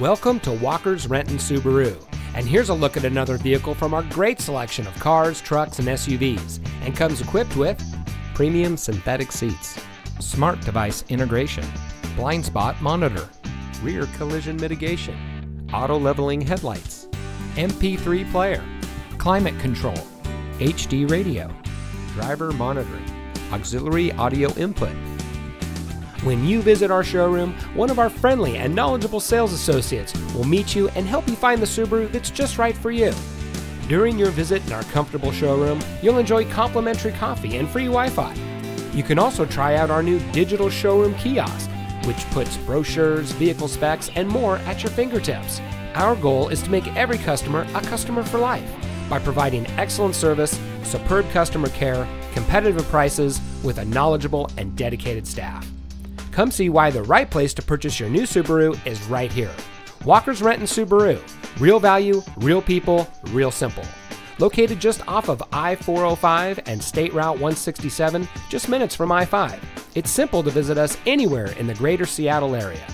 Welcome to Walker's Renton Subaru. And here's a look at another vehicle from our great selection of cars, trucks, and SUVs. And comes equipped with premium synthetic seats, smart device integration, blind spot monitor, rear collision mitigation, auto leveling headlights, MP3 player, climate control, HD radio, driver monitoring, auxiliary audio input. When you visit our showroom, one of our friendly and knowledgeable sales associates will meet you and help you find the Subaru that's just right for you. During your visit in our comfortable showroom, you'll enjoy complimentary coffee and free Wi Fi. You can also try out our new digital showroom kiosk, which puts brochures, vehicle specs, and more at your fingertips. Our goal is to make every customer a customer for life by providing excellent service, superb customer care, competitive prices, with a knowledgeable and dedicated staff. Come see why the right place to purchase your new Subaru is right here. Walker's Renton Subaru. Real value, real people, real simple. Located just off of I 405 and State Route 167, just minutes from I 5. It's simple to visit us anywhere in the greater Seattle area.